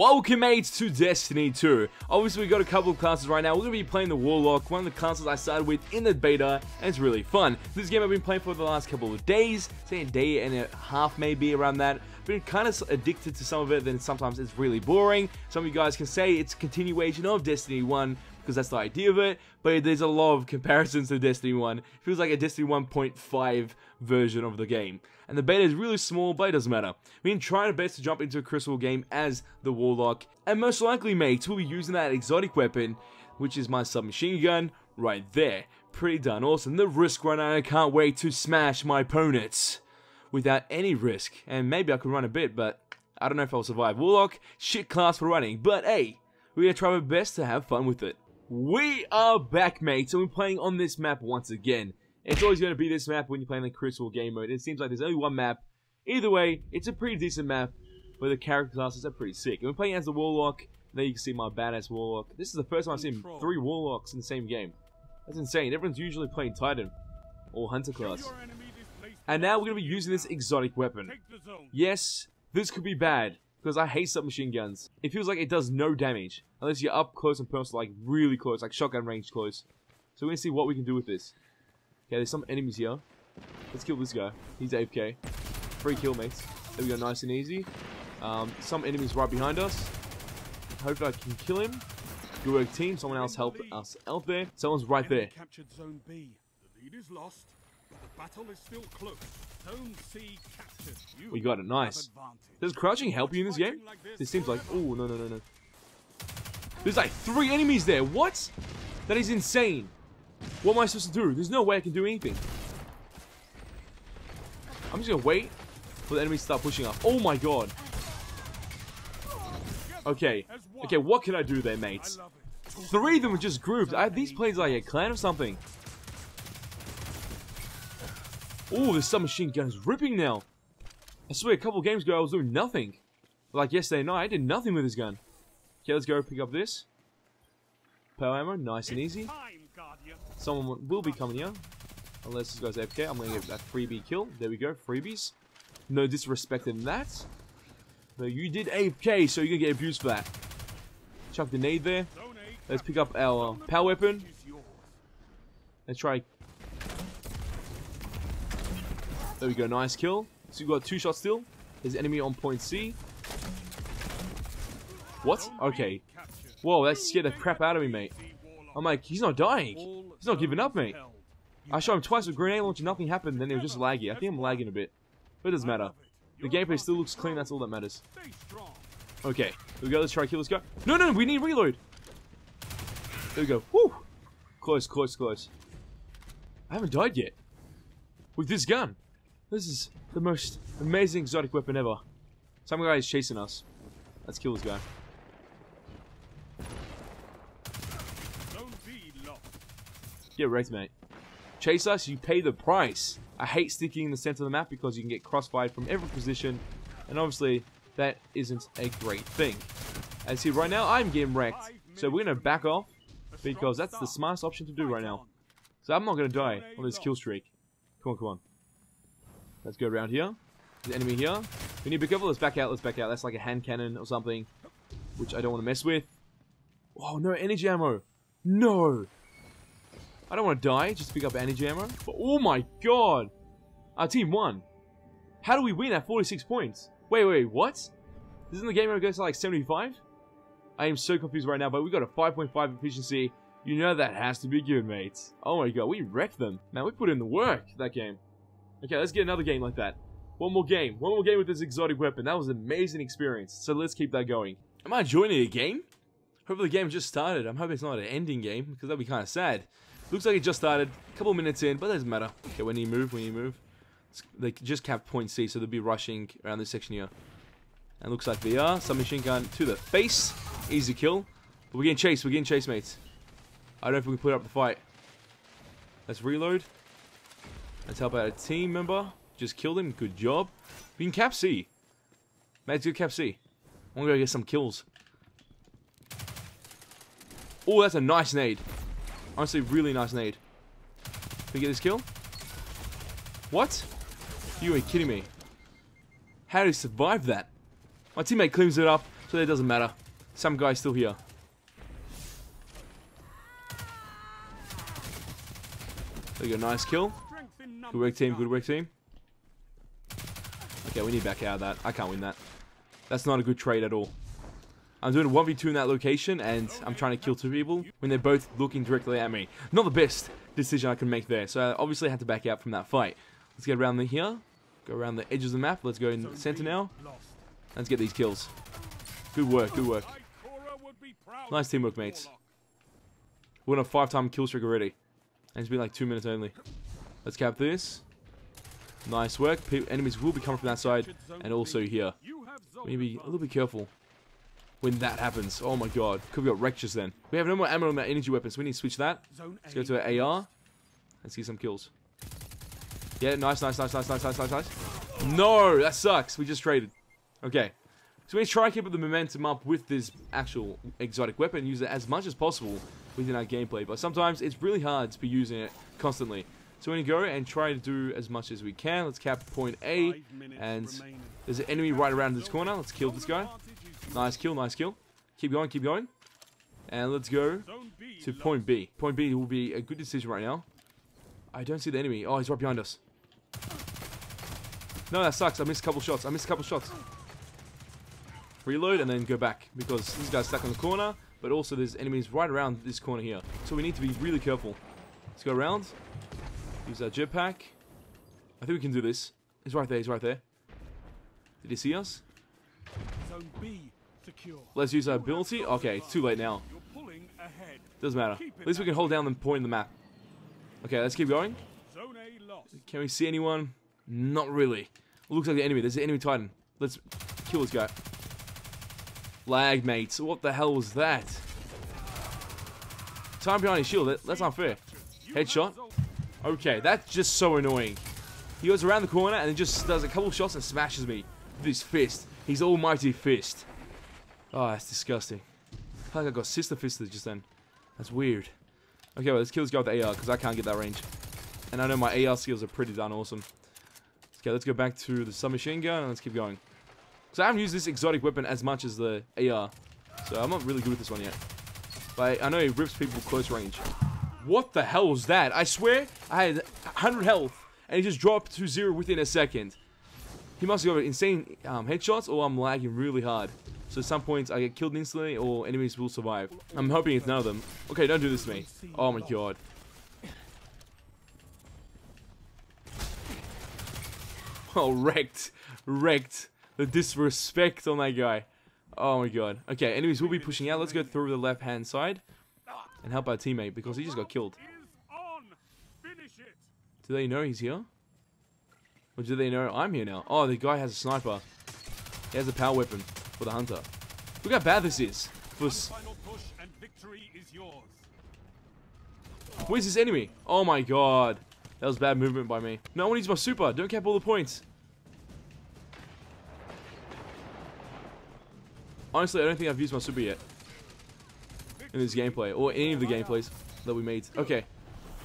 Welcome mates to Destiny 2. Obviously we got a couple of classes right now. We're going to be playing the Warlock, one of the classes I started with in the beta, and it's really fun. This game I've been playing for the last couple of days, say a day and a half maybe around that. Been kind of addicted to some of it, then sometimes it's really boring. Some of you guys can say it's a continuation of Destiny 1, because that's the idea of it, but there's a lot of comparisons to Destiny 1. It feels like a Destiny 1.5 version of the game. And the beta is really small, but it doesn't matter. We've been trying our best to jump into a Crucible game as the Warlock, and most likely, mates, we'll be using that exotic weapon, which is my submachine gun, right there. Pretty darn awesome. The Riskrunner, I can't wait to smash my opponents without any risk. And maybe I could run a bit, but I don't know if I'll survive. Warlock, shit class for running, but hey, we're gonna try our best to have fun with it. We are back, mates, and we're playing on this map once again. It's always going to be this map when you're playing the Crucible game mode. It seems like there's only one map. Either way, it's a pretty decent map, but the character classes are pretty sick. And we're playing as the Warlock. There you can see my badass Warlock. This is the first time I've seen three Warlocks in the same game. That's insane. Everyone's usually playing Titan or Hunter class. And now we're going to be using this exotic weapon. Yes, this could be bad because I hate submachine guns. It feels like it does no damage unless you're up close and personal, like really close, like shotgun range close. So we're gonna see what we can do with this. Okay, there's some enemies here. Let's kill this guy. He's AFK. Free kill, mates. There we go, nice and easy. Um, some enemies right behind us. Hopefully I can kill him. Good work, team. Someone else help us out there. Someone's right there. Captured zone B. The lead is lost. The battle is still close. Zone C captured. You We got it, nice. Does crouching help you in this game? It seems like... Oh, no, no, no, no. There's like three enemies there. What? That is insane. What am I supposed to do? There's no way I can do anything. I'm just gonna wait for the enemies to start pushing up. Oh my god. Okay. Okay, what can I do there, mates? Three of them were just grouped. I have these plays like a clan or something. Oh, the submachine gun is ripping now. I swear, a couple games ago I was doing nothing. Like yesterday night, I did nothing with this gun. Okay, let's go pick up this. Power ammo, nice and easy. Someone will be coming here. Unless this guy's AFK, I'm gonna get that freebie kill. There we go, freebies. No disrespect in that. No, you did AFK, so you're gonna get abused for that. Chuck the nade there. Let's pick up our power weapon. Let's try. There we go, nice kill. So we got two shots still. His enemy on point C. What? Okay. Whoa, that scared the crap out of me, mate. I'm like, he's not dying. He's not giving up, mate. I shot him twice with grenade launch and nothing happened, then it was just laggy. I think I'm lagging a bit. But it doesn't matter. The gameplay still looks clean, that's all that matters. Okay, we go, let's try kill this guy. No, no, we need reload. There we go. Woo! Close, close, close. I haven't died yet. With this gun. This is the most amazing exotic weapon ever. Some guy is chasing us. Let's kill this guy. Get wrecked, mate. Chase us, you pay the price. I hate sticking in the center of the map because you can get crossfired from every position, and obviously that isn't a great thing. As see, right now I'm getting wrecked, so we're gonna back off because that's the smartest option to do right now. So I'm not gonna die on this kill streak. Come on, come on. Let's go around here. There's an enemy here. We need to be careful. Let's back out. Let's back out. That's like a hand cannon or something, which I don't want to mess with. Oh no, energy ammo. No. I don't want to die, just pick up energy ammo. But oh my god! Our team won. How do we win at 46 points? Wait, wait, what? Isn't the game it goes to like 75? I am so confused right now, but we got a 5.5 efficiency. You know that has to be good, mates. Oh my god, we wrecked them. Man, we put in the work, that game. Okay, let's get another game like that. One more game. One more game with this exotic weapon. That was an amazing experience. So let's keep that going. Am I joining a game? Hopefully the game just started. I'm hoping it's not an ending game, because that'd be kind of sad. Looks like it just started. A couple minutes in, but doesn't matter. Okay, when you move, when you move. They just capped point C, so they'll be rushing around this section here. And looks like they are. Submachine gun to the face. Easy kill. But we're getting chased. We're getting chased, mates. I don't know if we can put up the fight. Let's reload. Let's help out a team member. Just killed him. Good job. We can cap C. Let's do cap C. I'm gonna go get some kills. Oh, that's a nice nade. Honestly, really nice nade. Can we get this kill? What? You ain't kidding me. How did he survive that? My teammate cleans it up. So it doesn't matter. Some guy's still here. There you go, nice kill. Good work, team. Good work, team. Okay, we need to back out of that. I can't win that. That's not a good trade at all. I'm doing a 1v2 in that location, and I'm trying to kill two people when they're both looking directly at me. Not the best decision I can make there, so I obviously had to back out from that fight. Let's get around the here. Go around the edges of the map. Let's go in the center now. Let's get these kills. Good work, good work. Ikora would be proud Nice teamwork, mates. We're on a five-time kill streak already. And it's been like two minutes only. Let's cap this. Nice work. Enemies will be coming from that side and also here. We need to be a little bit careful when that happens. Oh my god. Could have got just then. We have no more ammo on our energy weapons. We need to switch that. Let's go to an AR. Let's see some kills. Yeah, nice, nice, nice, nice, nice, nice, nice, nice. No, that sucks. We just traded. Okay. So we need to try and keep the momentum up with this actual exotic weapon. Use it as much as possible within our gameplay. But sometimes it's really hard to be using it constantly. So we're going to go and try to do as much as we can. Let's cap point A. And there's an enemy right around this corner. Let's kill this guy. Zone advantage is Nice kill, nice kill. Keep going, keep going. And let's go to point B. Point B will be a good decision right now. I don't see the enemy. Oh, he's right behind us. No, that sucks. I missed a couple shots. I missed a couple shots. Reload and then go back because this guy's stuck in the corner, but also there's enemies right around this corner here. So we need to be really careful. Let's go around. Use our jetpack. I think we can do this. He's right there. He's right there. Did he see us? Zone B secure. Let's use our ability. Okay, it's too late now. Doesn't matter. At least we can hold down the point in the map. Okay, let's keep going. Zone A lost. Can we see anyone? Not really. Looks like the enemy. There's the enemy titan. Let's kill this guy. Lag, mates. What the hell was that? Time behind his shield. That's unfair. Headshot. Okay, that's just so annoying. He goes around the corner and just does a couple shots and smashes me with his fist. His almighty fist. Oh, that's disgusting. I feel like I got sister fisted just then. That's weird. Okay, well, let's kill this guy with the AR because I can't get that range. And I know my AR skills are pretty darn awesome. Okay, let's go back to the submachine gun and let's keep going. So I haven't used this exotic weapon as much as the AR. So I'm not really good with this one yet. But I know it rips people close range. What the hell was that? I swear I had 100 health and he just dropped to zero within a second. He must have got insane um, headshots or I'm lagging really hard. So at some points I get killed instantly or enemies will survive. I'm hoping it's none of them. Okay, don't do this to me. Oh my god. Oh, wrecked. Wrecked. The disrespect on that guy. Oh my god. Okay, enemies will be pushing out. Let's go through the left hand side and help our teammate because he just got killed. Is on. Finish it. Do they know he's here? Or do they know I'm here now? Oh, the guy has a sniper. He has a power weapon for the hunter. Look how bad this is. For s- Final push and victory is yours. Where's this enemy? Oh my god. That was bad movement by me. No, one want to use my super. Don't cap all the points. Honestly, I don't think I've used my super yet. In this gameplay. Or any of the gameplays that we made. Okay.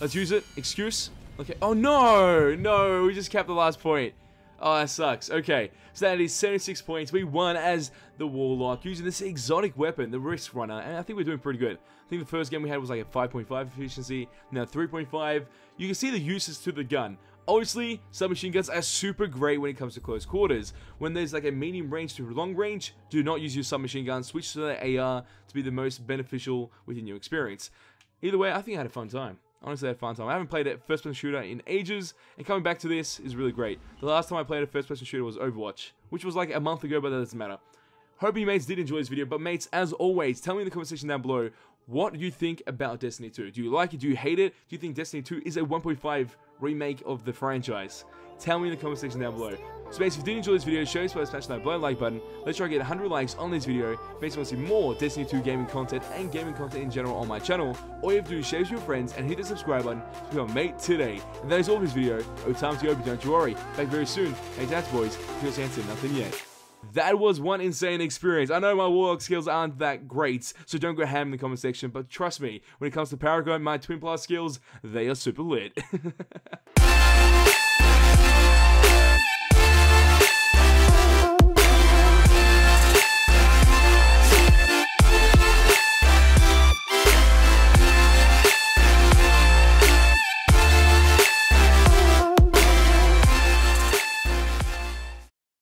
Let's use it. Excuse. Okay. Oh no! No! We just kept the last point. Oh, that sucks. Okay. So that is 76 points. We won as the Warlock using this exotic weapon, the Riskrunner. And I think we're doing pretty good. I think the first game we had was like a 5.5 efficiency. Now 3.5. You can see the uses to the gun. Obviously, submachine guns are super great when it comes to close quarters. When there's like a medium range to long range, do not use your submachine gun. Switch to the AR to be the most beneficial within your experience. Either way, I think I had a fun time. Honestly, I had a fun time. I haven't played a first-person shooter in ages, and coming back to this is really great. The last time I played a first-person shooter was Overwatch, which was like a month ago, but that doesn't matter. Hope you mates did enjoy this video, but mates, as always, tell me in the comment section down below what do you think about Destiny 2. Do you like it? Do you hate it? Do you think Destiny 2 is a 1.5 remake of the franchise? Tell me in the comment section down below. So mates, if you did enjoy this video, show us by smashing that below like button. Let's try to get 100 likes on this video. If you want to see more Destiny 2 gaming content and gaming content in general on my channel, all you have to do is share with your friends and hit the subscribe button to become a mate today. And that is all for this video. Oh, time to go, but don't you worry. Back very soon. Thanks, that's boys. Feels answered nothing yet. That was one insane experience. I know my warlock skills aren't that great, so don't go ham in the comment section, but trust me, when it comes to Paragon, my Twinblast skills, they are super lit.